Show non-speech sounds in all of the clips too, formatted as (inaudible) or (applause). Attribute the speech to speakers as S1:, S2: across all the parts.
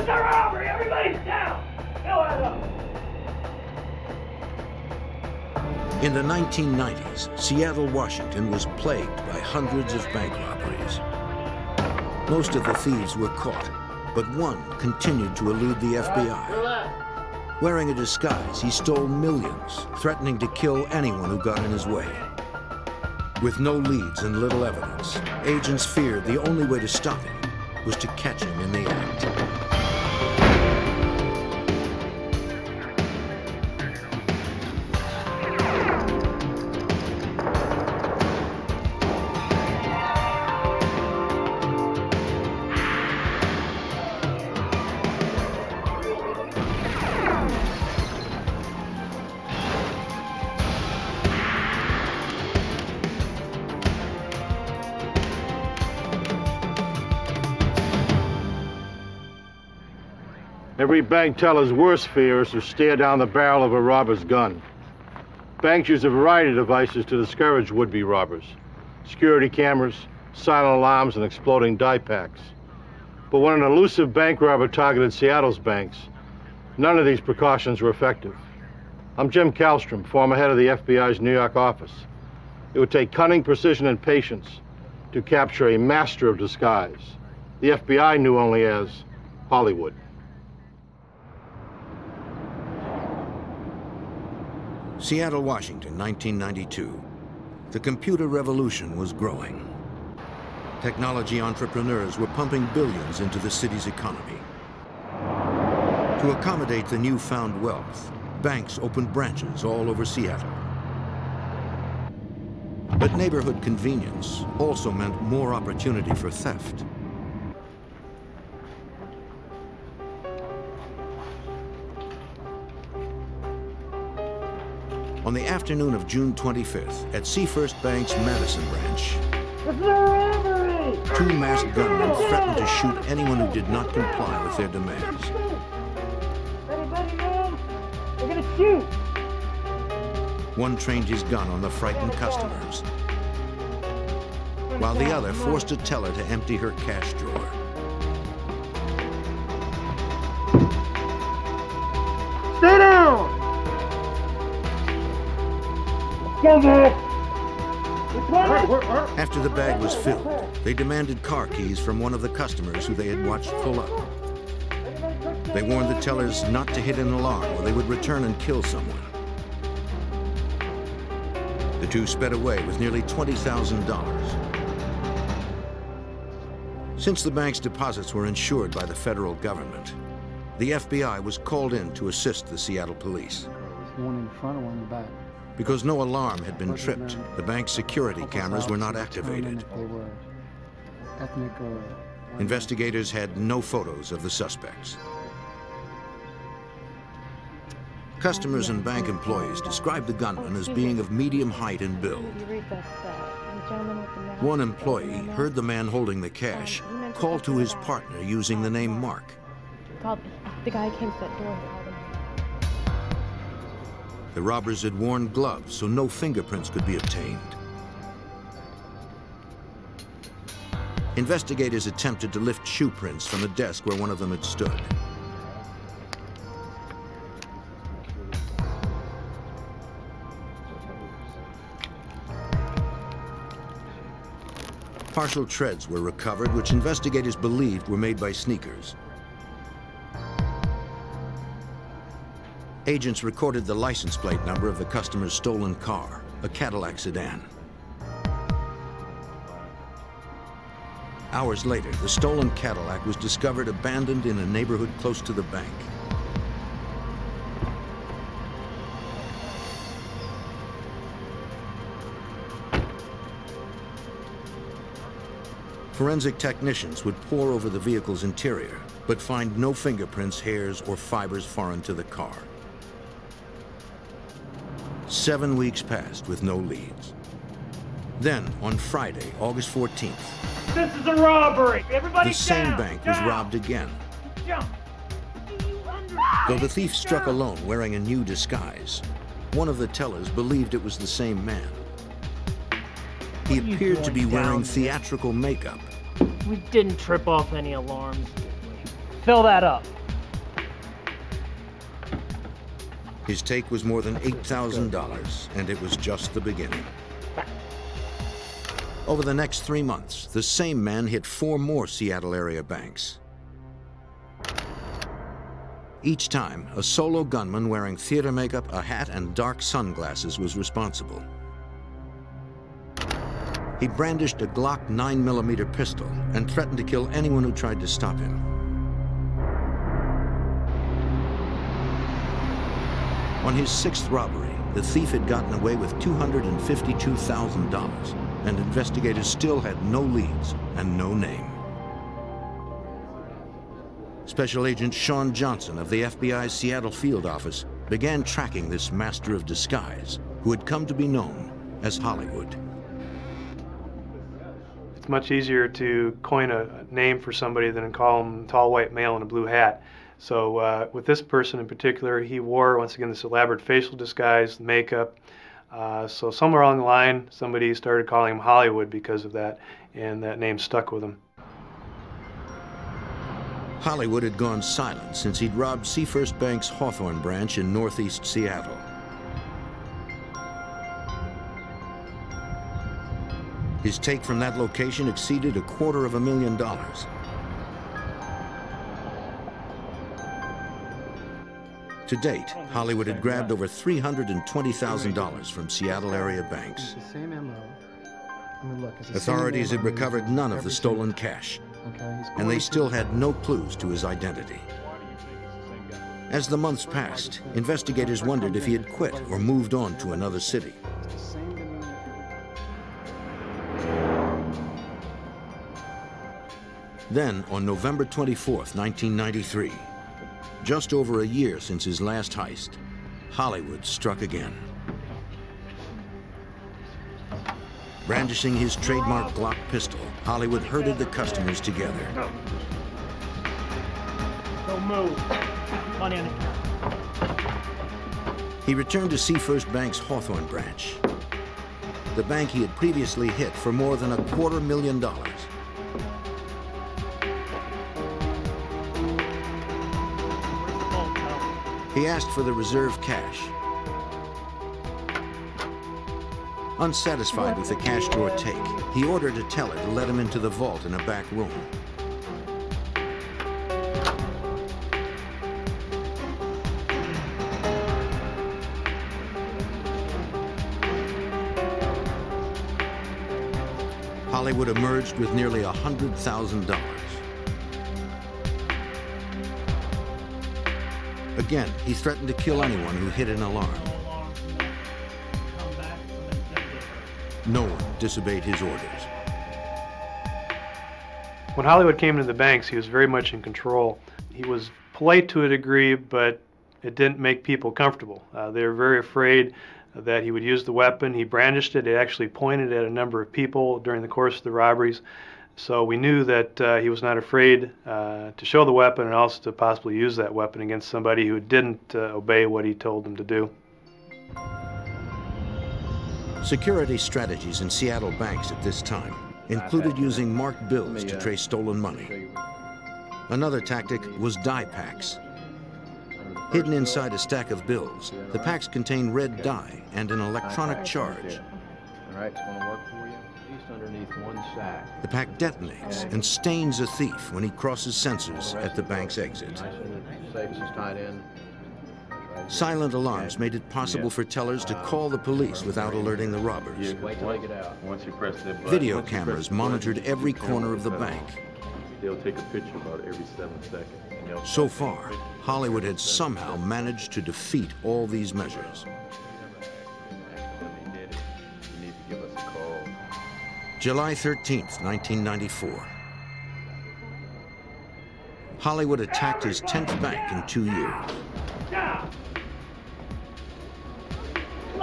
S1: is a robbery! Everybody down! Go ahead up!
S2: In the 1990s, Seattle, Washington was plagued by hundreds of bank robberies. Most of the thieves were caught, but one continued to elude the FBI. Wearing a disguise, he stole millions, threatening to kill anyone who got in his way. With no leads and little evidence, agents feared the only way to stop him was to catch him in the act.
S3: Every bank teller's worst fear is to stare down the barrel of a robber's gun. Banks use a variety of devices to discourage would-be robbers. Security cameras, silent alarms, and exploding dye packs. But when an elusive bank robber targeted Seattle's banks, none of these precautions were effective. I'm Jim Kallstrom, former head of the FBI's New York office. It would take cunning, precision, and patience to capture a master of disguise. The FBI knew only as Hollywood.
S2: Seattle, Washington, 1992. The computer revolution was growing. Technology entrepreneurs were pumping billions into the city's economy. To accommodate the newfound wealth, banks opened branches all over Seattle. But neighborhood convenience also meant more opportunity for theft. On the afternoon of June 25th, at Seafirst Bank's Madison branch, two masked gunmen threatened to shoot anyone who did not comply with their demands.
S1: Anybody man? We're gonna shoot!
S2: One trained his gun on the frightened customers, while the other forced a teller to empty her cash drawer. After the bag was filled, they demanded car keys from one of the customers who they had watched pull up. They warned the tellers not to hit an alarm or they would return and kill someone. The two sped away with nearly $20,000. Since the bank's deposits were insured by the federal government, the FBI was called in to assist the Seattle police.
S4: One in front and one in the back.
S2: Because no alarm had been tripped, the bank's security cameras were not activated. Investigators had no photos of the suspects. Customers and bank employees described the gunman as being of medium height and build. One employee heard the man holding the cash call to his partner using the name Mark.
S5: The guy came to that door.
S2: The robbers had worn gloves so no fingerprints could be obtained. Investigators attempted to lift shoe prints from the desk where one of them had stood. Partial treads were recovered, which investigators believed were made by sneakers. Agents recorded the license plate number of the customer's stolen car, a Cadillac sedan. Hours later, the stolen Cadillac was discovered abandoned in a neighborhood close to the bank. Forensic technicians would pore over the vehicle's interior, but find no fingerprints, hairs, or fibers foreign to the car. Seven weeks passed with no leads. Then, on Friday, August 14th,
S1: This is a robbery! Everybody
S2: the same
S1: down!
S2: bank was robbed again.
S1: Jump!
S2: Though the thief struck ah! alone wearing a new disguise, one of the tellers believed it was the same man. He
S1: What are you
S2: appeared to be wearing theatrical makeup,
S1: We didn't trip off any alarms, did we? Fill that up.
S2: His take was more than $8,000, and it was just the beginning. Over the next three months, the same man hit four more Seattle area banks. Each time, a solo gunman wearing theater makeup, a hat, and dark sunglasses was responsible. He brandished a Glock 9mm pistol and threatened to kill anyone who tried to stop him. On his sixth robbery, the thief had gotten away with $252,000, and investigators still had no leads and no name. Special Agent Sean Johnson of the FBI's Seattle field office began tracking this master of disguise, who had come to be known as Hollywood.
S6: It's much easier to coin a name for somebody than call them tall white male in a blue hat. So uh, with this person in particular, he wore, once again, this elaborate facial disguise, makeup. Uh, so somewhere along the line, somebody started calling him Hollywood because of that, and that name stuck with him.
S2: Hollywood had gone silent since he'd robbed Seafirst Bank's Hawthorne branch in northeast Seattle. His take from that location exceeded a quarter of a million dollars. To date, Hollywood had grabbed over $320,000 from Seattle area banks. Authorities had recovered none of the stolen cash, and they still had no clues to his identity. As the months passed, investigators wondered if he had quit or moved on to another city. Then, on November 24th, 1993, just over a year since his last heist, Hollywood struck again. Brandishing his trademark Glock pistol, Hollywood herded the customers together.
S1: Don't move. Money on.
S2: He returned to Seafirst Bank's Hawthorne branch, the bank he had previously hit for more than a quarter million dollars. He asked for the reserve cash. Unsatisfied with the cash drawer take, he ordered a teller to let him into the vault in a back room. Hollywood emerged with nearly $100,000. Again, he threatened to kill anyone who hit an alarm. No one disobeyed his orders.
S6: When Hollywood came into the banks, he was very much in control. He was polite to a degree, but it didn't make people comfortable. Uh, they were very afraid that he would use the weapon. He brandished it. It actually pointed at a number of people during the course of the robberies. So we knew that uh, he was not afraid uh, to show the weapon and also to possibly use that weapon against somebody who didn't uh, obey what he told them to do.
S2: Security strategies in Seattle banks at this time included using marked bills to trace stolen money. Another tactic was dye packs. Hidden inside a stack of bills, the packs contain red dye and an electronic charge.
S7: All right, it's gonna work for you. Just underneath one sack.
S2: The pack detonates and stains a thief when he crosses sensors at the bank's exit.
S7: Nice and safe as it's tied in.
S2: Silent alarms made it possible for tellers to call the police without alerting the robbers.
S7: Wait till they get out.
S8: Once you press that button,
S2: Video
S8: once you press
S2: cameras monitored every corner of the bank.
S8: They'll take a picture about every seven seconds.
S2: So far. Hollywood had somehow managed to defeat all these measures. July 13th, 1994. Hollywood attacked his 10th bank in two years.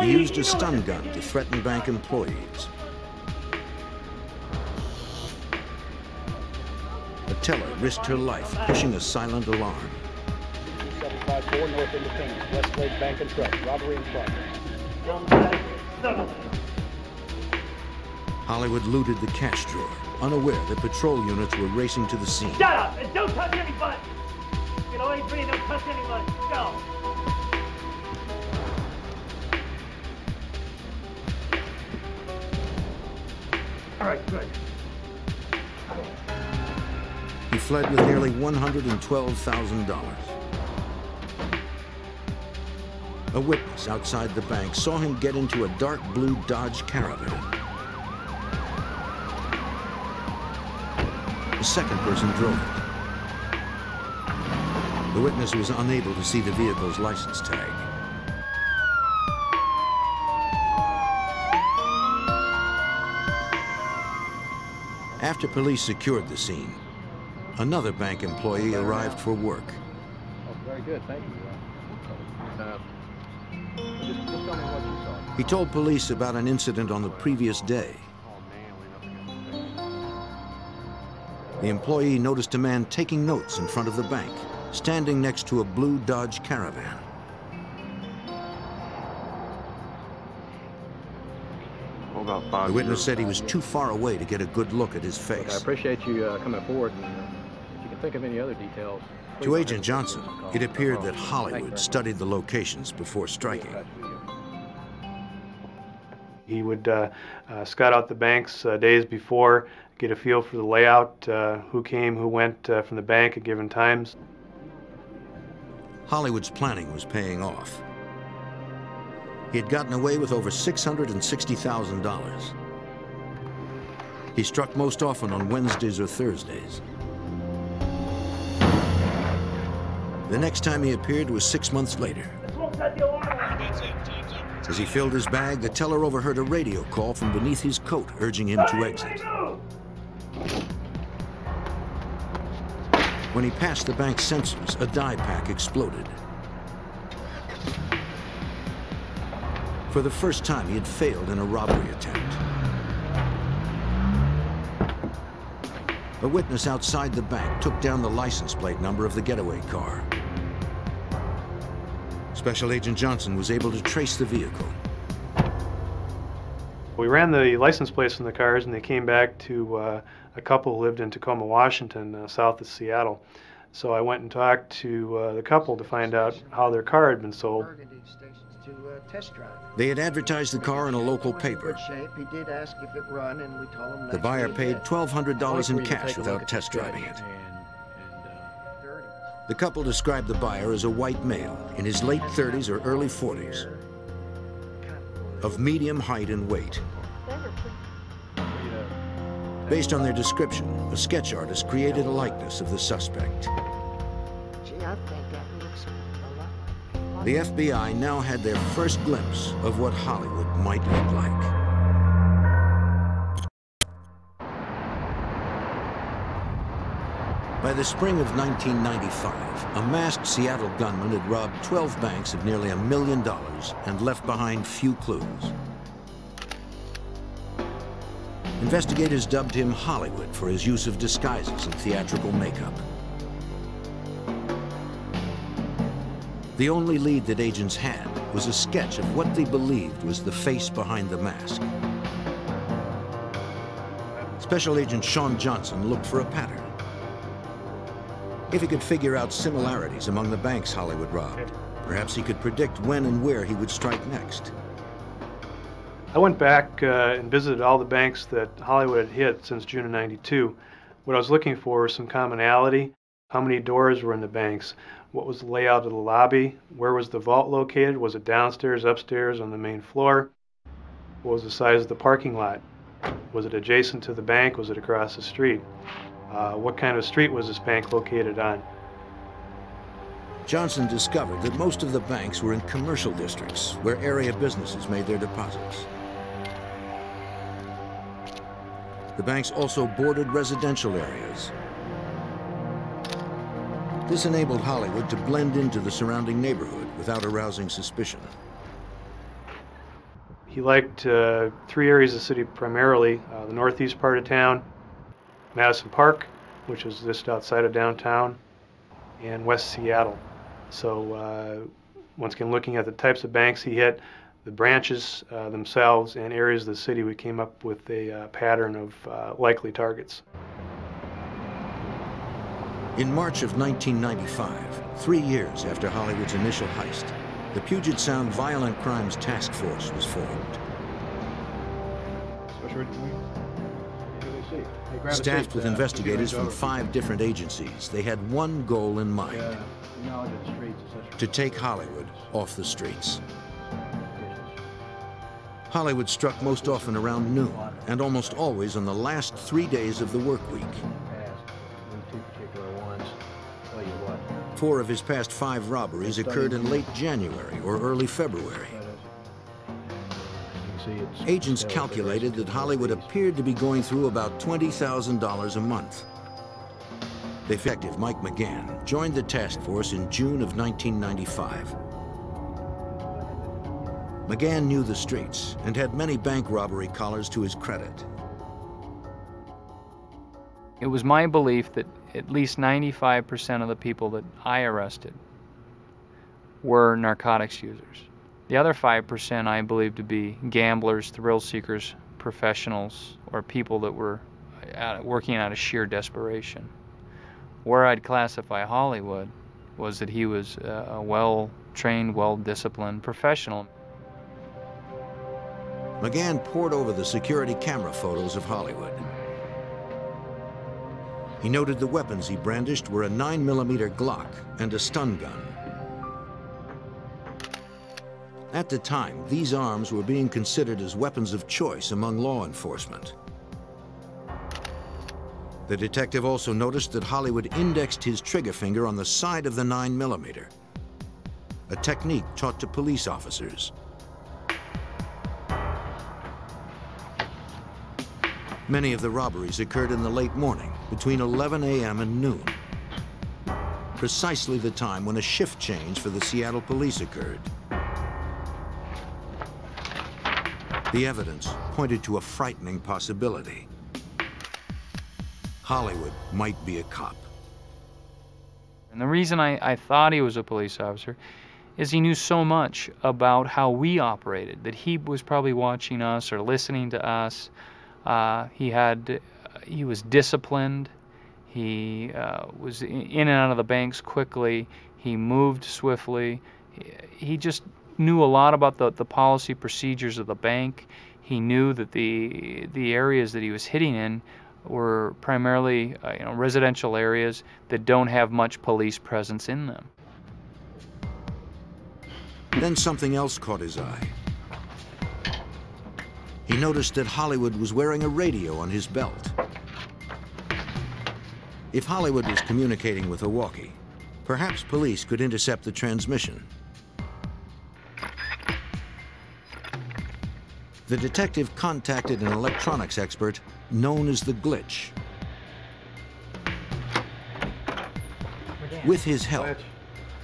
S2: He used a stun gun to threaten bank employees. A teller risked her life pushing a silent alarm.
S9: 754 North Independence, Bank and Trust, robbery.
S2: Hollywood looted the cash drawer, unaware that patrol units were racing to the scene.
S1: Shut up and don't touch any buttons. Get away from me, don't touch anyone. Go. All right, good.
S2: He fled with nearly $112,000. A witness outside the bank saw him get into a dark blue Dodge Caravan. A second person drove it. The witness was unable to see the vehicle's license tag. After police secured the scene, another bank employee arrived for work.
S7: Oh, very good, thank you. Uh, just, just tell me what you saw.
S2: He told police about an incident on the previous day. The employee noticed a man taking notes in front of the bank, standing next to a blue Dodge Caravan.
S7: About five
S2: The witness said he was too far away to get a good look at his
S7: Look, I appreciate you uh, coming forward, and uh, if you can think of any other details.
S2: To Agent Johnson,
S7: to give us a call.
S2: it appeared that
S7: problem. Thank you
S2: Hollywood studied the locations before
S7: We'll be in
S2: striking.
S7: touch with you.
S6: He would uh, uh, scout out the banks uh, days before, get a feel for the layout, uh, who came, who went uh, from the bank at given times.
S2: Hollywood's planning was paying off. He had gotten away with over $660,000. He struck most often on Wednesdays or Thursdays. The next time he appeared was six months later. As he filled his bag, the teller overheard a radio call from beneath his coat urging him to exit. When he passed the bank's sensors, a dye pack exploded. For the first time, he had failed in a robbery attempt. A witness outside the bank took down the license plate number of the getaway car. Special Agent Johnson was able to trace the vehicle.
S6: We ran the license plates from the cars, and they came back to uh, a couple who lived in Tacoma, Washington, uh, south of Seattle. So I went and talked to uh, the couple to find out how their car had been sold.
S10: Burgundy stations to test drive.
S2: They had advertised the car in a local paper.
S10: Good shape. He did ask if it run, and we told him
S2: The buyer paid $1,200 in cash
S7: take a look
S2: without test driving it.
S7: study And, and, uh,
S10: Dirty.
S2: The couple described the buyer as a white male in his late 30s or early 40s, of medium height and weight. Based on their description, a sketch artist created a likeness of the suspect.
S10: Gee, I think that looks a lot.
S2: The FBI now had their first glimpse of what Hollywood might look like. By the spring of 1995, a masked Seattle gunman had robbed 12 banks of nearly a million dollars and left behind few clues. Investigators dubbed him Hollywood for his use of disguises and theatrical makeup. The only lead that agents had was a sketch of what they believed was the face behind the mask. Special Agent Sean Johnson looked for a pattern. If he could figure out similarities among the banks Hollywood robbed, perhaps he could predict when and where he would strike next.
S6: I went back uh, and visited all the banks that Hollywood had hit since June of 92. What I was looking for was some commonality. How many doors were in the banks? What was the layout of the lobby? Where was the vault located? Was it downstairs, upstairs, on the main floor? What was the size of the parking lot? Was it adjacent to the bank? Was it across the street? Uh, what kind of street was this bank located on?
S2: Johnson discovered that most of the banks were in commercial districts where area businesses made their deposits. The banks also bordered residential areas. This enabled Hollywood to blend into the surrounding neighborhood without arousing suspicion.
S6: He liked uh, three areas of the city primarily uh, the northeast part of town, Madison Park, which was just outside of downtown, and West Seattle. So, uh, once again, looking at the types of banks he hit, the branches uh, themselves, and areas of the city, we came up with a uh, pattern of uh, likely targets.
S2: In March of 1995, three years after Hollywood's initial heist, the Puget Sound Violent Crimes Task Force was formed. Staffed with investigators from five different agencies, they had one goal in mind. To take Hollywood off the streets. Hollywood struck most often around noon and almost always on the last three days of the work week. Four of his past five robberies occurred in late January or early February. Agents calculated that Hollywood appeared to be going through about $20,000 a month. Detective Mike McGann joined the task force in June of 1995. McGann knew the streets and had many bank robbery collars to his credit.
S11: It was my belief that at least 95% of the people that I arrested were narcotics users. The other 5% I believe to be gamblers, thrill seekers, professionals, or people that were uh, working out of sheer desperation. Where I'd classify Hollywood was that he was uh, a well trained, well disciplined professional.
S2: McGann pored over the security camera photos of Hollywood. He noted the weapons he brandished were a 9mm Glock and a stun gun. At the time, these arms were being considered as weapons of choice among law enforcement. The detective also noticed that Hollywood indexed his trigger finger on the side of the 9mm, a technique taught to police officers. Many of the robberies occurred in the late morning, between 11 a.m. and noon, precisely the time when a shift change for the Seattle police occurred. The evidence pointed to a frightening possibility. Hollywood might be a cop.
S11: And the reason I, I thought he was a police officer is he knew so much about how we operated, that he was probably watching us or listening to us. Uh, he had, he was disciplined. He uh, was in and out of the banks quickly. He moved swiftly. He, just knew a lot about the, the policy procedures of the bank. He knew that the the areas that he was hitting in were primarily uh, you know, residential areas that don't have much police presence in them.
S2: Then something else caught his eye. He noticed that Hollywood was wearing a radio on his belt. If Hollywood was communicating with a walkie, perhaps police could intercept the transmission. The detective contacted an electronics expert known as the Glitch. With his help,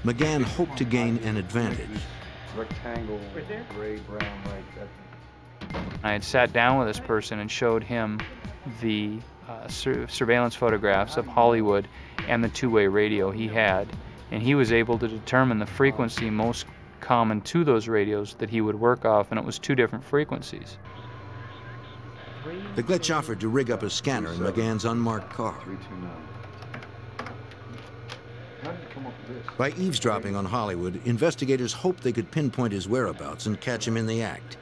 S2: McGann hoped to gain an advantage.
S7: Rectangle, gray, brown, right.
S11: I had sat down with this person and showed him the uh, sur surveillance photographs of Hollywood and the two-way radio he had, and he was able to determine the frequency most common to those radios that he would work off, and it was two different frequencies.
S2: The glitch offered to rig up a scanner in McGann's unmarked car. By eavesdropping on Hollywood, investigators hoped they could pinpoint his whereabouts and catch him in the act.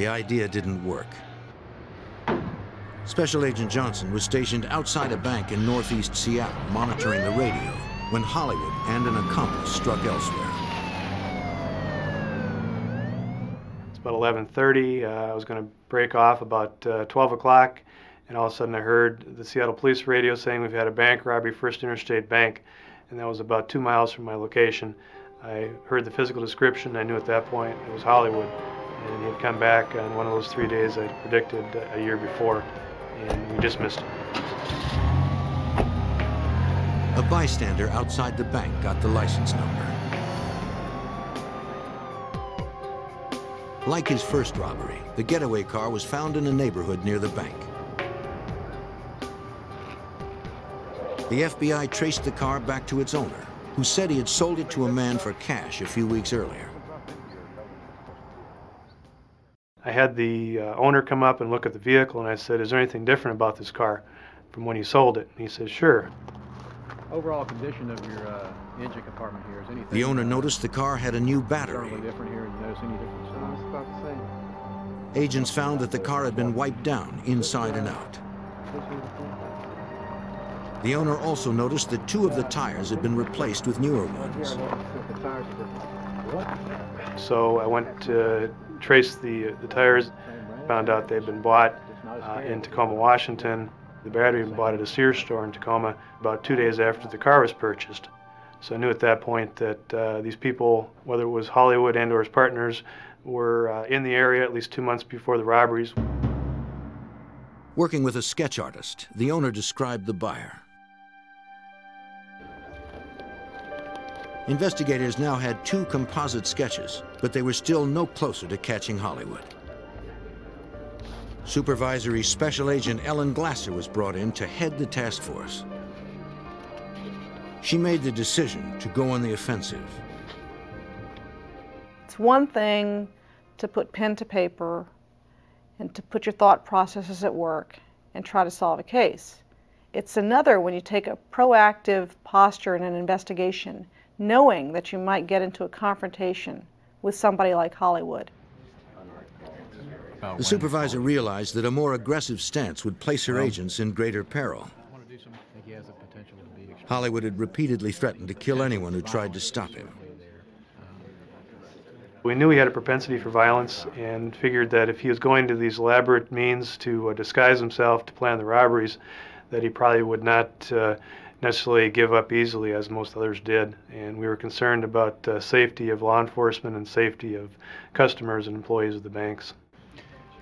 S2: The idea didn't work. Special Agent Johnson was stationed outside a bank in northeast Seattle, monitoring the radio when Hollywood and an accomplice struck elsewhere.
S6: It's about 11:30. Uh, I was going to break off about uh, 12 o'clock, and all of a sudden I heard the Seattle Police radio saying we've had a bank robbery, First Interstate Bank, and that was about two miles from my location. I heard the physical description. I knew at that point it was Hollywood, and he had come back on one of those three days I predicted a year before, and we just missed him.
S2: A bystander outside the bank got the license number. Like his first robbery, the getaway car was found in a neighborhood near the bank. The FBI traced the car back to its owner, who said he had sold it to a man for cash a few weeks earlier.
S6: I had the uh, owner come up and look at the vehicle, and I said, is there anything different about this car? from when he sold it. And he says, sure.
S7: Overall condition of your uh, engine compartment here, is anything...
S2: The owner noticed the car had a new battery.
S7: Certainly different here. You notice any difference?
S4: I was about to say.
S2: Agents found that the car had been wiped down inside and out. The owner also noticed that two of the tires had been replaced with newer ones.
S6: So I went to trace the, the tires, found out they'd been bought uh, in Tacoma, Washington. The battery was bought at a Sears store in Tacoma about two days after the car was purchased. So I knew at that point that uh, these people, whether it was Hollywood and or his partners, were uh, in the area at least two months before the robberies.
S2: Working with a sketch artist, the owner described the buyer. Investigators now had two composite sketches, but they were still no closer to catching Hollywood. Supervisory Special Agent Ellen Glasser was brought in to head the task force. She made the decision to go on the offensive.
S12: It's one thing to put pen to paper and to put your thought processes at work and try to solve a case. It's another when you take a proactive posture in an investigation, knowing that you might get into a confrontation with somebody like Hollywood.
S2: The supervisor realized that a more aggressive stance would place her agents in greater peril. Hollywood had repeatedly threatened to kill anyone who tried to stop him.
S6: We knew he had a propensity for violence and figured that if he was going to these elaborate means to uh, disguise himself to plan the robberies, that he probably would not uh, necessarily give up easily as most others did. And we were concerned about uh, safety of law enforcement and safety of customers and employees of the banks.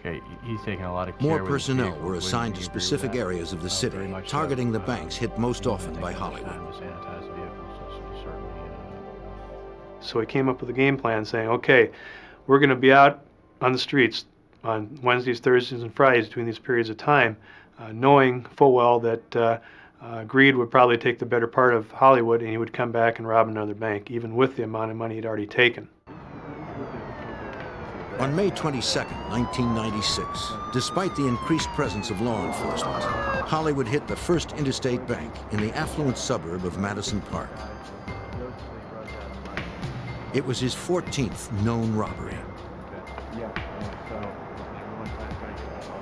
S13: Okay, he's taking a lot of
S2: More
S13: care with
S2: personnel were assigned to specific areas of the
S13: Uh,
S2: city,
S13: very much so.
S2: targeting the
S13: Uh,
S2: banks hit most often by
S13: takes
S2: Hollywood.
S13: time to sanitize the vehicle, so- so certainly, uh,
S6: So he came up with a game plan saying, okay, we're going to be out on the streets on Wednesdays, Thursdays, and Fridays between these periods of time, uh, knowing full well that uh, uh, greed would probably take the better part of Hollywood and he would come back and rob another bank, even with the amount of money he'd already taken.
S2: On May 22, 1996, despite the increased presence of law enforcement, Hollywood hit the first interstate bank in the affluent suburb of Madison Park. It was his 14th known robbery.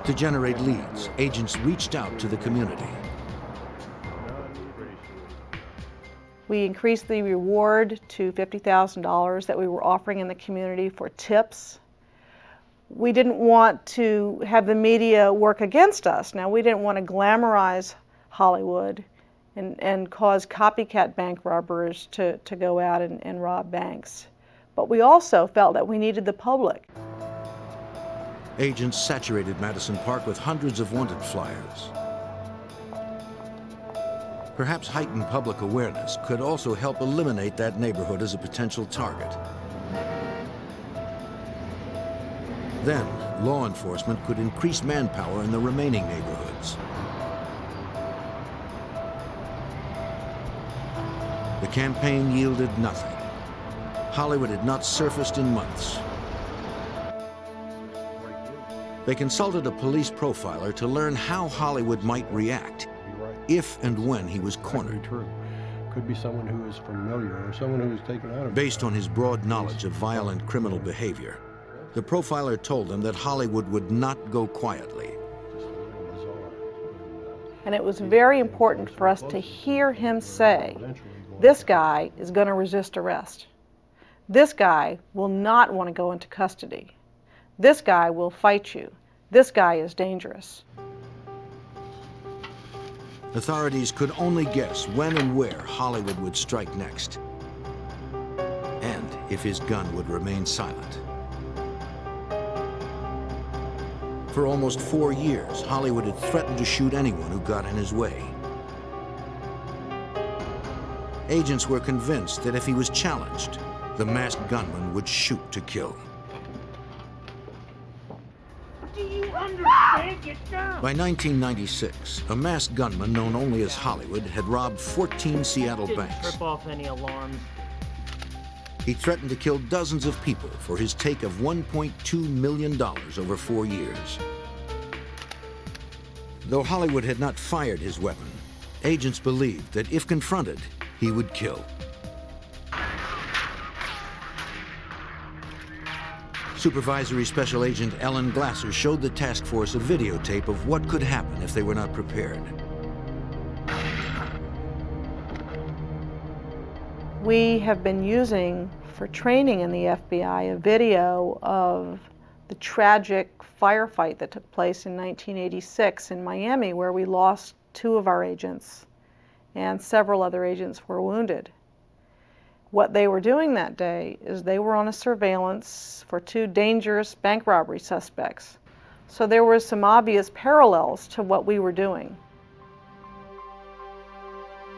S2: To generate leads, agents reached out to the community.
S12: We increased the reward to $50,000 that we were offering in the community for tips. We didn't want to have the media work against us. Now, we didn't want to glamorize Hollywood and, and cause copycat bank robbers to, to go out and, and rob banks. But we also felt that we needed the public.
S2: Agents saturated Madison Park with hundreds of wanted flyers. Perhaps heightened public awareness could also help eliminate that neighborhood as a potential target. Then, law enforcement could increase manpower in the remaining neighborhoods. The campaign yielded nothing. Hollywood had not surfaced in months. They consulted a police profiler to learn how Hollywood might react if and when he was cornered.
S14: True. Could be someone who is familiar or someone who was taken out of
S2: Based on his broad knowledge of violent criminal behavior, the profiler told them that Hollywood would not go quietly.
S12: And it was very important for us to hear him say, this guy is going to resist arrest. This guy will not want to go into custody. This guy will fight you. This guy is dangerous.
S2: Authorities could only guess when and where Hollywood would strike next, and if his gun would remain silent. For almost four years, Hollywood had threatened to shoot anyone who got in his way. Agents were convinced that if he was challenged, the masked gunman would shoot to kill. By 1996, a masked gunman known only as Hollywood had robbed 14 Seattle banks.
S1: trip off any alarms.
S2: He threatened to kill dozens of people for his take of $1.2 million over four years. Though Hollywood had not fired his weapon, agents believed that if confronted, he would kill. Supervisory Special Agent Ellen Glasser showed the task force a videotape of what could happen if they were not prepared.
S12: We have been using for training in the FBI a video of the tragic firefight that took place in 1986 in Miami where we lost two of our agents and several other agents were wounded. What they were doing that day is they were on a surveillance for two dangerous bank robbery suspects. So there were some obvious parallels to what we were doing.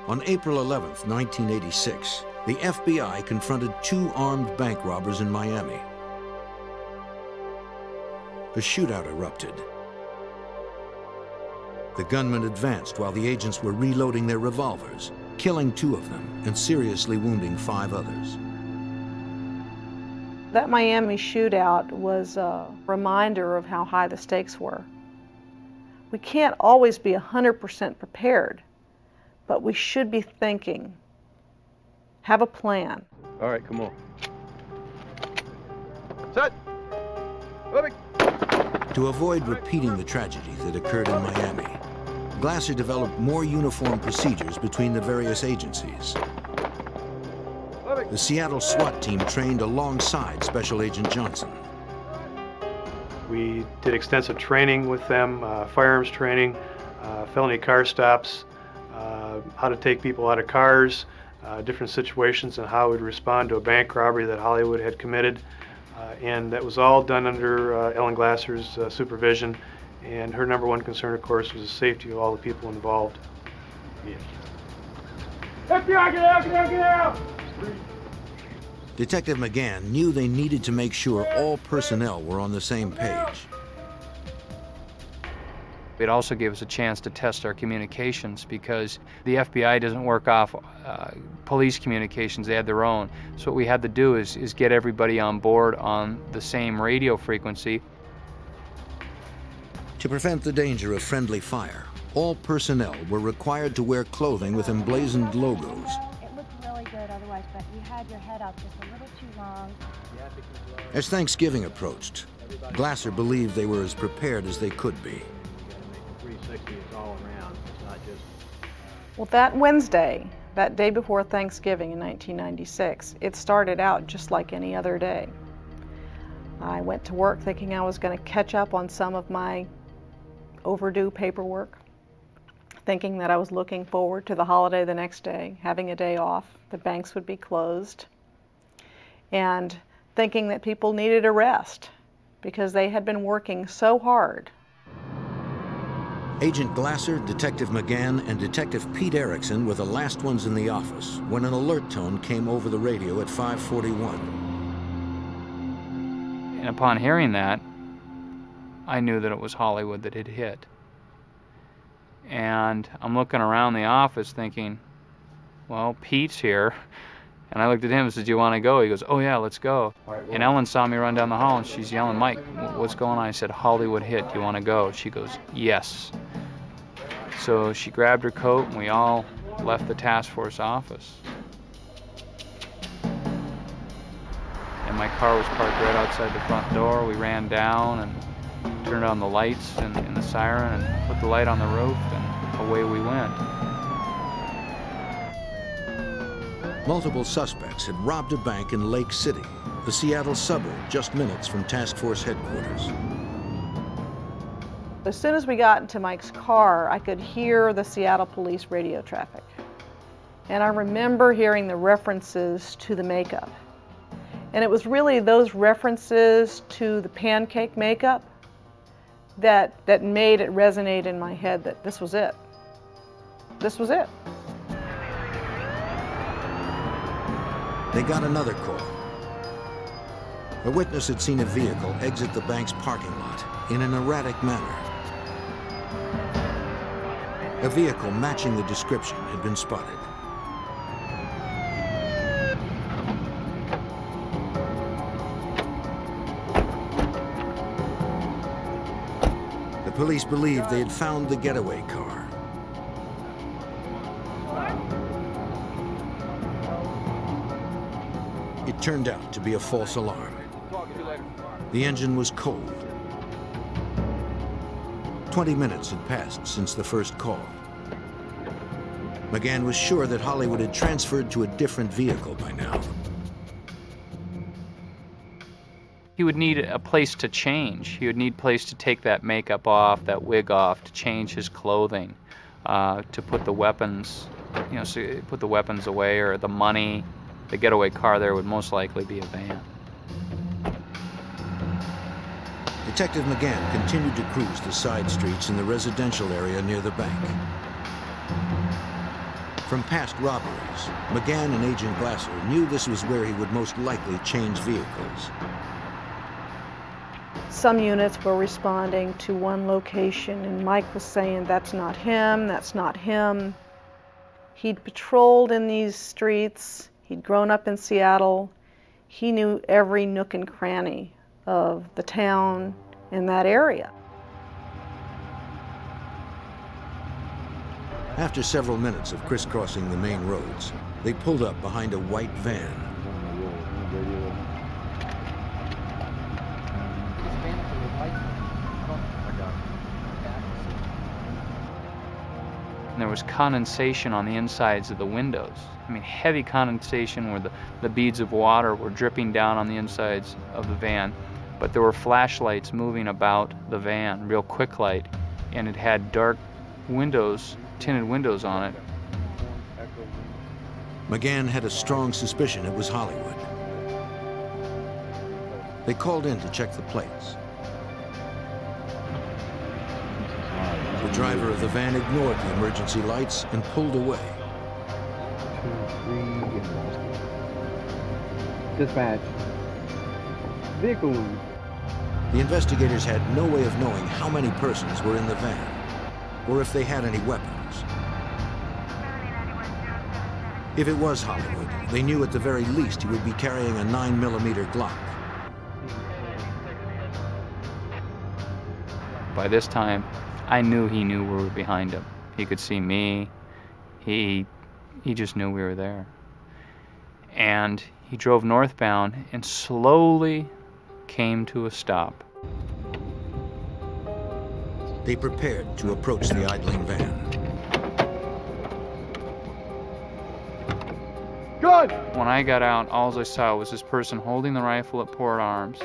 S2: On April 11, 1986, the FBI confronted two armed bank robbers in Miami. A shootout erupted. The gunmen advanced while the agents were reloading their revolvers, killing two of them and seriously wounding five others.
S12: That Miami shootout was a reminder of how high the stakes were. We can't always be 100% prepared, but we should be thinking have a plan.
S7: All right, come on. Set. Moving.
S2: To avoid repeating the tragedy that occurred in Miami, Glasser developed more uniform procedures between the various agencies. The Seattle SWAT team trained alongside Special Agent Johnson.
S6: We did extensive training with them, uh, firearms training, uh, felony car stops, uh, how to take people out of cars, uh, different situations and how we'd respond to a bank robbery that Hollywood had committed. Uh, and that was all done under uh, Ellen Glasser's supervision. And her number one concern, of course, was the safety of all the people involved.
S1: Yes. FBI, get out, get out, get out!
S2: Detective McGann knew they needed to make sure all personnel were on the same page.
S11: It also gave us a chance to test our communications because the FBI doesn't work off uh, police communications, they had their own. So what we had to do is, is get everybody on board on the same radio frequency.
S2: To prevent the danger of friendly fire, all personnel were required to wear clothing with emblazoned logos.
S15: It looked really good otherwise, but you had your head up just a little too long.
S2: As Thanksgiving approached, Glasser believed they were as prepared as they could be.
S13: 360 is all around. It's not just.
S12: Well, that Wednesday, that day before Thanksgiving in 1996, it started out just like any other day. I went to work thinking I was going to catch up on some of my overdue paperwork, thinking that I was looking forward to the holiday the next day, having a day off, the banks would be closed, and thinking that people needed a rest because they had been working so hard
S2: Agent Glasser, Detective McGann, and Detective Pete Erickson were the last ones in the office when an alert tone came over the radio at 541.
S11: And upon hearing that, I knew that it was Hollywood that had hit. And I'm looking around the office thinking, well, Pete's here. (laughs) And I looked at him and said, Do you want to go? He goes, Oh, yeah, let's go. Right, well, and Ellen saw me run down the hall and she's yelling, Mike, what's going on? I said, Hollywood hit. Do you want to go? She goes, Yes. So she grabbed her coat and we all left the task force office. And my car was parked right outside the front door. We ran down and turned on the lights and, and the siren and put the light on the roof and away we went.
S2: Multiple suspects had robbed a bank in Lake City, the Seattle suburb just minutes from task force headquarters.
S12: As soon as we got into Mike's car, I could hear the Seattle police radio traffic. And I remember hearing the references to the makeup. And it was really those references to the pancake makeup that, that made it resonate in my head that this was it. This was it.
S2: They got another call. A witness had seen a vehicle exit the bank's parking lot in an erratic manner. A vehicle matching the description had been spotted. Police believed they had found the getaway car. It turned out to be a false alarm. The engine was cold. 20 minutes had passed since the first call. McGann was sure that Hollywood had transferred to a different vehicle by now.
S11: He would need a place to change. He would need a place to take that makeup off, that wig off, to change his clothing, uh, to put the weapons, you know, so put the weapons away or the money. The getaway car there would most likely be a van.
S2: Detective McGann continued to cruise the side streets in the residential area near the bank. From past robberies, McGann and Agent Glasser knew this was where he would most likely change vehicles.
S12: Some units were responding to one location, and Mike was saying, that's not him, that's not him. He'd patrolled in these streets, he'd grown up in Seattle, he knew every nook and cranny of the town in that area.
S2: After several minutes of crisscrossing the main roads, they pulled up behind a white van.
S11: Was condensation on the insides of the windows. I mean, heavy condensation where the, the beads of water were dripping down on the insides of the van. But there were flashlights moving about the van, real quick light, and it had dark windows tinted windows on it.
S2: McGann had a strong suspicion it was Hollywood. They called in to check the plates. The driver of the van ignored the emergency lights and pulled away.
S4: Dispatch. Vehicle.
S2: The investigators had no way of knowing how many persons were in the van or if they had any weapons. If it was Hollywood, they knew at the very least he would be carrying a 9mm Glock.
S11: By this time, I knew he knew we were behind him. He could see me. He, he just knew we were there. And he drove northbound and slowly came to a stop.
S2: They prepared to approach the idling van.
S4: Good!
S11: When I got out, all I saw was this person holding the rifle at port arms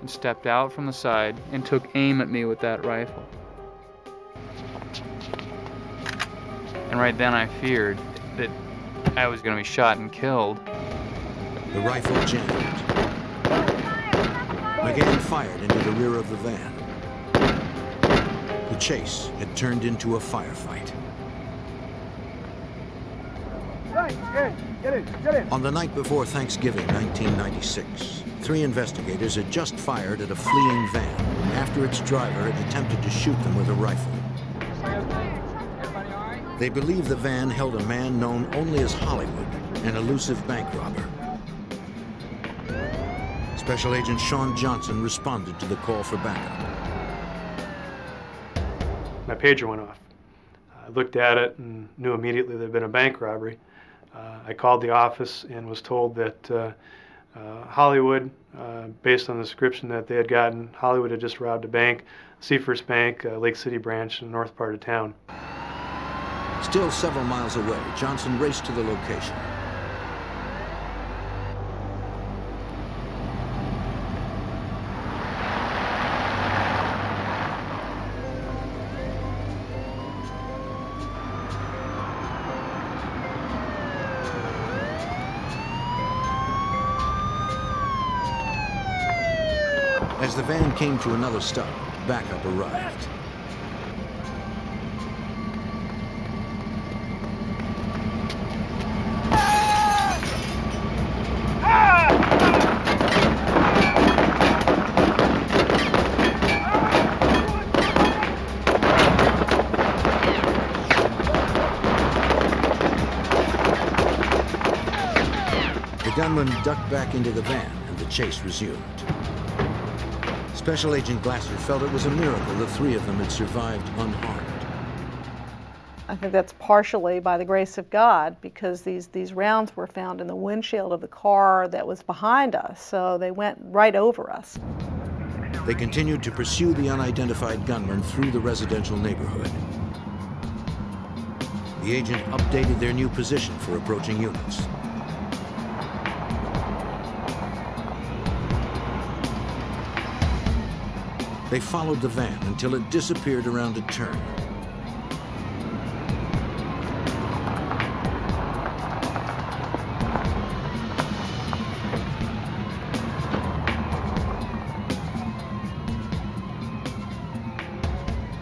S11: and stepped out from the side and took aim at me with that rifle. And right then I feared that I was going to be shot and killed.
S2: The rifle jammed. McGann fired into the rear of the van The chase had turned into a firefight. On the night before Thanksgiving 1996, three investigators had just fired at a fleeing van after its driver had attempted to shoot them with a rifle. They believe the van held a man known only as Hollywood, an elusive bank robber. Special Agent Sean Johnson responded to the call for backup
S6: my pager went off. I looked at it and knew immediately there had been a bank robbery. Uh, I called the office and was told that uh, uh, Hollywood, uh, based on the description that they had gotten, Hollywood had just robbed a bank, Seafirst Bank, uh, Lake City branch in the north part of town.
S2: Still several miles away, Johnson raced to the location. As the van came to another stop, backup arrived. Ducked back into the van and the chase resumed. Special Agent Glasser felt it was a miracle the three of them had survived unharmed.
S12: I think that's partially by the grace of God because these, these rounds were found in the windshield of the car that was behind us, so they went right over us.
S2: They continued to pursue the unidentified gunman through the residential neighborhood. The agent updated their new position for approaching units. They followed the van until it disappeared around a turn.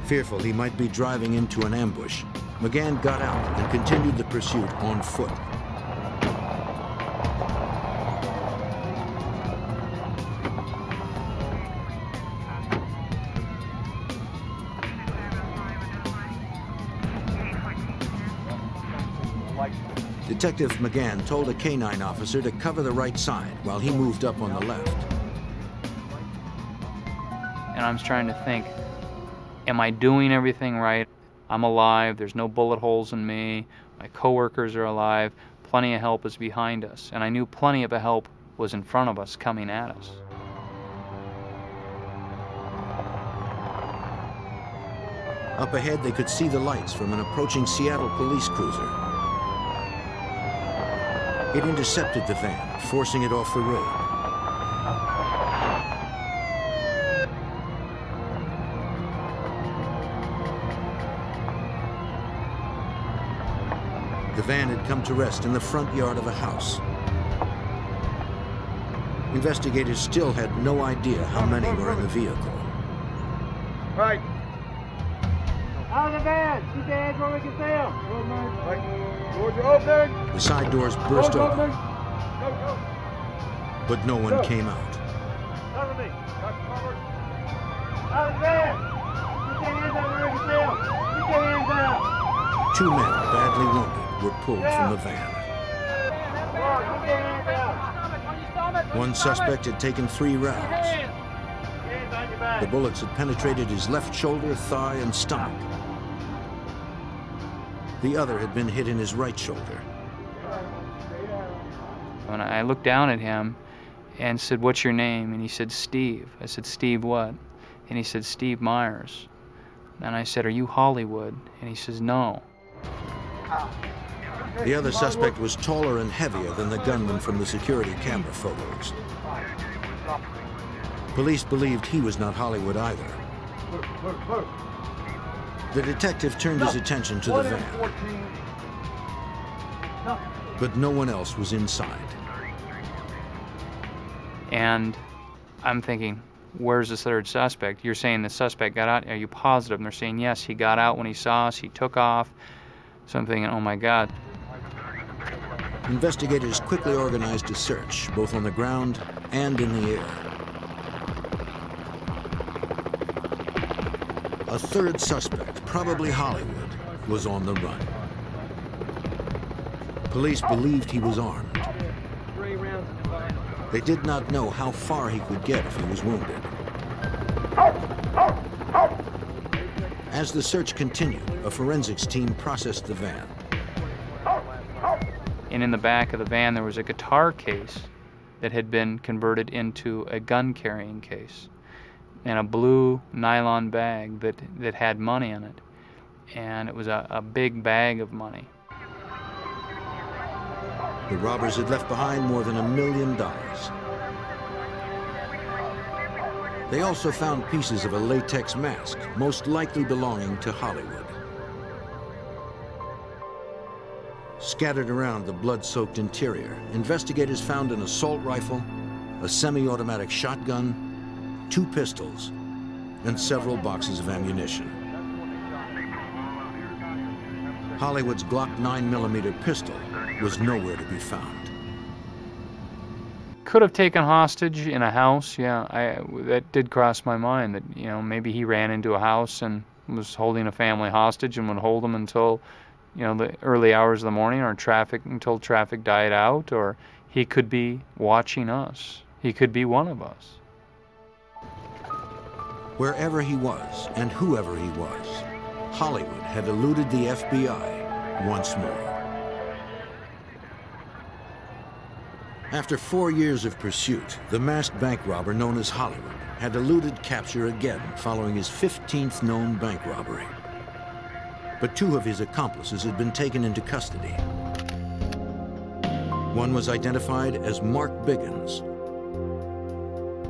S2: Fearful he might be driving into an ambush, McGann got out and continued the pursuit on foot. Detective McGann told a canine officer to cover the right side while he moved up on the left.
S11: And I'm trying to think, am I doing everything right? I'm alive, there's no bullet holes in me, my coworkers are alive, plenty of help is behind us. And I knew plenty of help was in front of us coming at us.
S2: Up ahead, they could see the lights from an approaching Seattle police cruiser. It intercepted the van, forcing it off the road. The van had come to rest in the front yard of a house. Investigators still had no idea how many were in the vehicle.
S1: Right. Out of the van. Keep your hands where we can see them. Right. Doors are open.
S2: The side doors burst
S1: Doors
S2: open,
S1: Go, go.
S2: but no one
S1: Go.
S2: came out.
S1: Cover me. Out of the van. Keep your hands out where we can see them. Keep your hands out.
S2: Two men, badly wounded, were pulled from the van.
S1: Lord, keep your hands out.
S2: One suspect had taken three rounds.
S1: Hands on your back.
S2: The bullets had penetrated his left shoulder, thigh, and stomach. The other had been hit in his right shoulder.
S11: When I looked down at him and said, What's your name? And he said, Steve. I said, Steve what? And he said, Steve Myers. And I said, Are you Hollywood? And he says, No.
S2: The other suspect was taller and heavier than the gunman from the security camera photos. Police believed he was not Hollywood either. The detective turned his attention to the van, but no one else was inside.
S11: And I'm thinking, Where's the third suspect? You're saying the suspect got out. Are you positive? And they're saying, Yes, he got out when he saw us. He took off. So I'm thinking, Oh my God.
S2: Investigators quickly organized a search, both on the ground and in the air. A third suspect, probably Hollywood, was on the run. Police believed he was armed. They did not know how far he could get if he was wounded. As the search continued, a forensics team processed the van.
S11: And in the back of the van, there was a guitar case that had been converted into a gun carrying case and a blue nylon bag that, that had money in it. And it was a, a big bag of money.
S2: The robbers had left behind more than a million dollars. They also found pieces of a latex mask, most likely belonging to Hollywood. Scattered around the blood-soaked interior, investigators found an assault rifle, a semi-automatic shotgun, two pistols, and several boxes of ammunition. Hollywood's Glock 9mm pistol was nowhere to be found.
S11: Could have taken hostage in a house, yeah. I that did cross my mind that you know maybe he ran into a house and was holding a family hostage and would hold them until you know the early hours of the morning or traffic until traffic died out or he could be watching us. He could be one of us.
S2: Wherever he was and whoever he was, Hollywood had eluded the FBI once more. After four years of pursuit, the masked bank robber known as Hollywood had eluded capture again following his 15th known bank robbery. But two of his accomplices had been taken into custody. One was identified as Mark Biggins.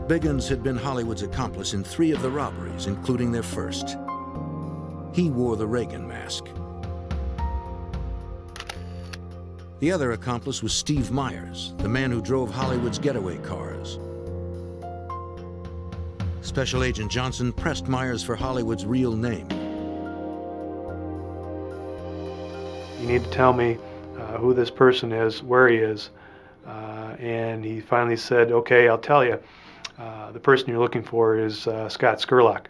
S2: Biggins had been Hollywood's accomplice in three of the robberies, including their first. He wore the Reagan mask. The other accomplice was Steve Myers, the man who drove Hollywood's getaway cars. Special Agent Johnson pressed Myers for Hollywood's real name.
S6: You need to tell me uh, who this person is, where he is. Uh, and he finally said, okay, I'll tell you. Uh, the person you're looking for is uh, Scott Scurlock.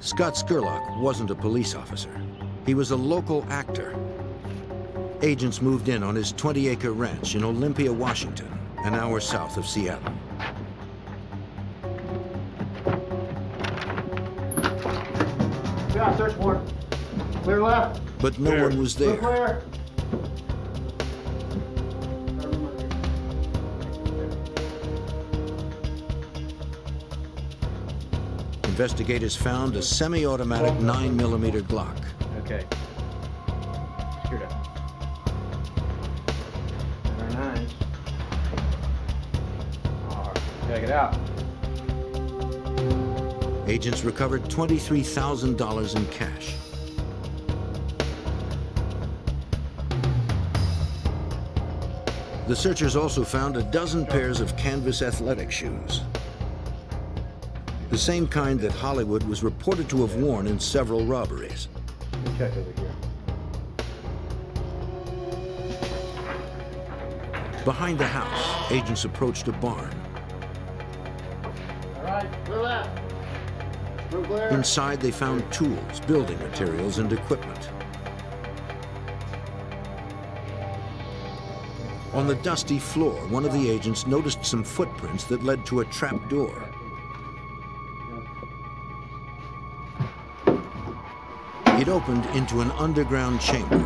S2: Scott Scurlock wasn't a police officer. He was a local actor agents moved in on his 20-acre ranch in Olympia, Washington, an hour south of Seattle.
S1: Yeah, search warrant. Clear left.
S2: But no
S1: clear.
S2: one was there. Investigators found a semi-automatic 9mm Glock.
S7: Okay. Secured up. And our nines. Check it out.
S2: Agents recovered $23,000 in cash. The searchers also found a dozen pairs of canvas athletic shoes. The same kind that Hollywood was reported to have worn in several robberies.
S7: Let me check over here.
S2: Behind the house, agents approached a barn.
S1: All right, clear left. We're clear.
S2: Inside, they found tools, building materials, and equipment. On the dusty floor, one of the agents noticed some footprints that led to a trap door. It opened into an underground chamber.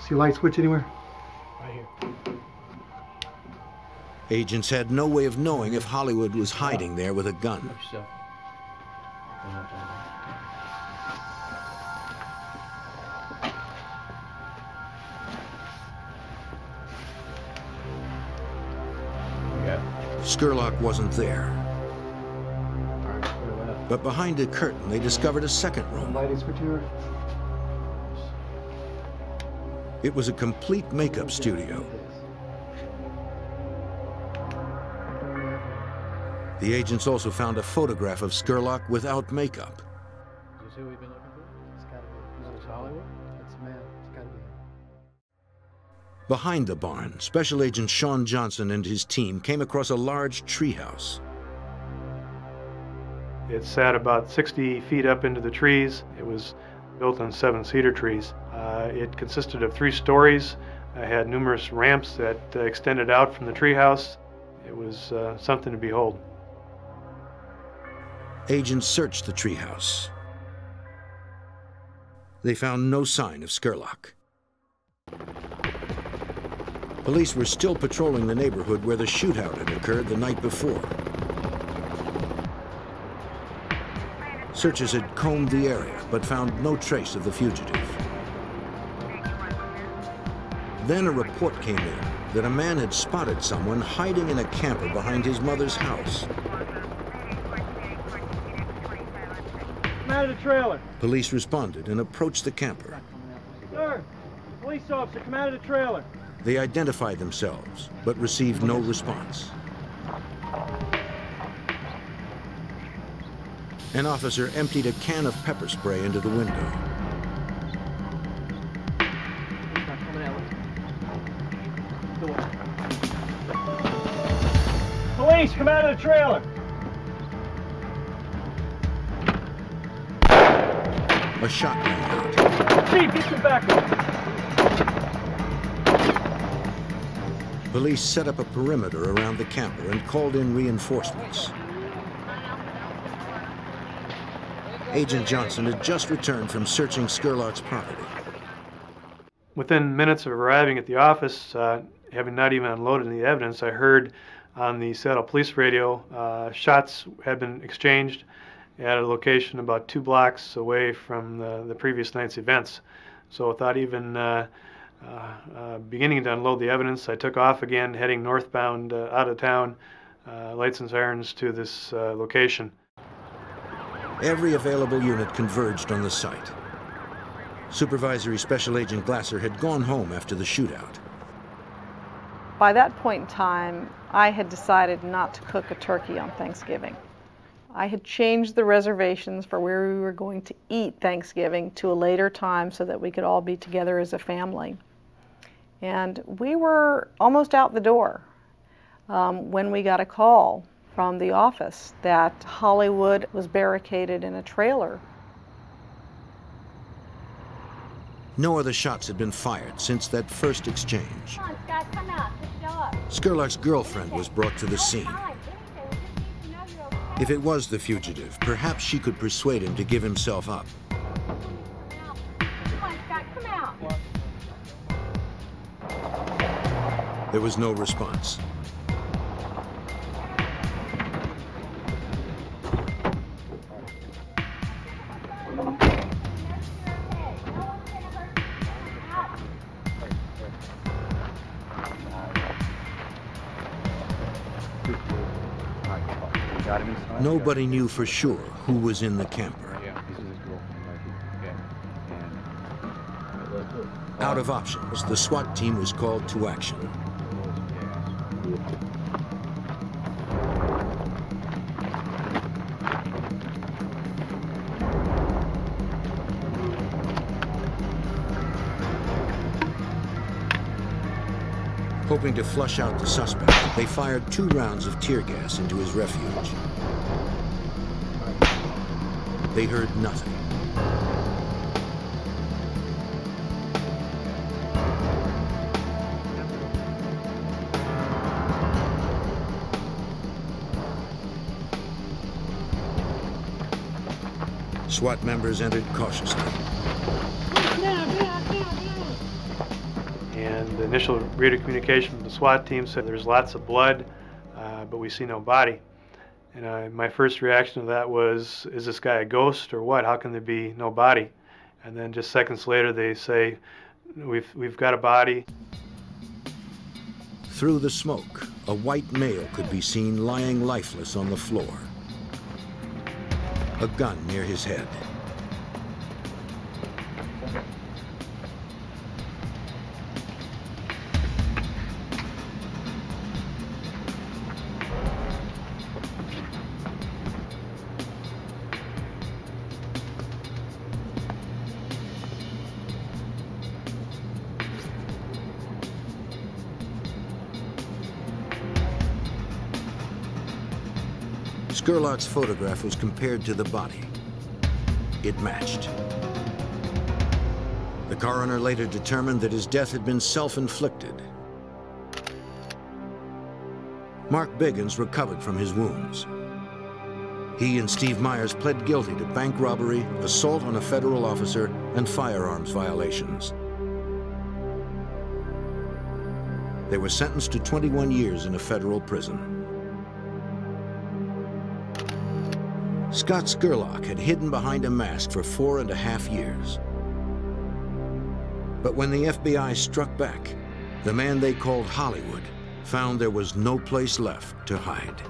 S16: See a light switch anywhere?
S6: Right here.
S2: Agents had no way of knowing if Hollywood was hiding there with a gun. Scurlock wasn't there. But behind a curtain, they discovered a second room.
S16: Lighting switch anywhere?
S2: It was a complete makeup studio. The agents also found a photograph of Scurlock without makeup.
S7: Is this who we've been looking for? It's gotta. Is this Hollywood?
S16: That's the man. It's gotta.
S2: Behind the barn, Special Agent Sean Johnson and his team came across a large treehouse.
S6: It sat about 60 feet up into the trees. It was built on seven cedar trees. Uh, it consisted of three stories. It had numerous ramps that uh, extended out from the treehouse. It was uh, something to behold.
S2: Agents searched the treehouse. They found no sign of Scurlock. Police were still patrolling the neighborhood where the shootout had occurred the night before. Searchers had combed the area, but found no trace of the fugitive. Then a report came in that a man had spotted someone hiding in a camper behind his mother's house.
S1: Come out of the trailer.
S2: Police responded and approached the camper.
S1: Sir, police officer, come out of the trailer.
S2: They identified themselves, but received no response. An officer emptied a can of pepper spray into the window.
S1: Police, come out of the trailer.
S2: A shot rang out.
S1: Chief, get your back.
S2: Police set up a perimeter around the camper and called in reinforcements. Agent Johnson had just returned from searching Scurlock's property.
S6: Within minutes of arriving at the office, uh, having not even unloaded any evidence, I heard on the Seattle police radio uh, shots had been exchanged at a location about two blocks away from the, the previous night's events. So without even uh, uh, uh beginning to unload the evidence, I took off again, heading northbound uh, out of town, lights and sirens to this location.
S2: Every available unit converged on the site. Supervisory Special Agent Glasser had gone home after the shootout.
S12: By that point in time, I had decided not to cook a turkey on Thanksgiving. I had changed the reservations for where we were going to eat Thanksgiving to a later time so that we could all be together as a family. And we were almost out the door um, when we got a call from the office that Hollywood was barricaded in a trailer.
S2: No other shots had been fired since that first exchange.
S15: Come on, Scott, come
S2: girlfriend was brought to the scene. If it was the fugitive, perhaps she could persuade him to give himself up. There was no response. Nobody knew for sure who was in the camper. Out of options, the SWAT team was called to action. Hoping to flush out the suspect, they fired two rounds of tear gas into his refuge. They heard nothing. SWAT members entered cautiously.
S6: Initial radio communication from the SWAT team said there's lots of blood, uh, but we see no body. And uh, my first reaction to that was, is this guy a ghost or what? How can there be no body? And then just seconds later, they say, we've, we've got a body.
S2: Through the smoke, a white male could be seen lying lifeless on the floor. A gun near his head. Scurlock's photograph was compared to the body. It matched. The coroner later determined that his death had been self-inflicted. Mark Biggins recovered from his wounds. He and Steve Myers pled guilty to bank robbery, assault on a federal officer, and firearms violations. They were sentenced to 21 years in a federal prison. Scott Scurlock had hidden behind a mask for four and a half years. But when the FBI struck back, the man they called Hollywood found there was no place left to hide.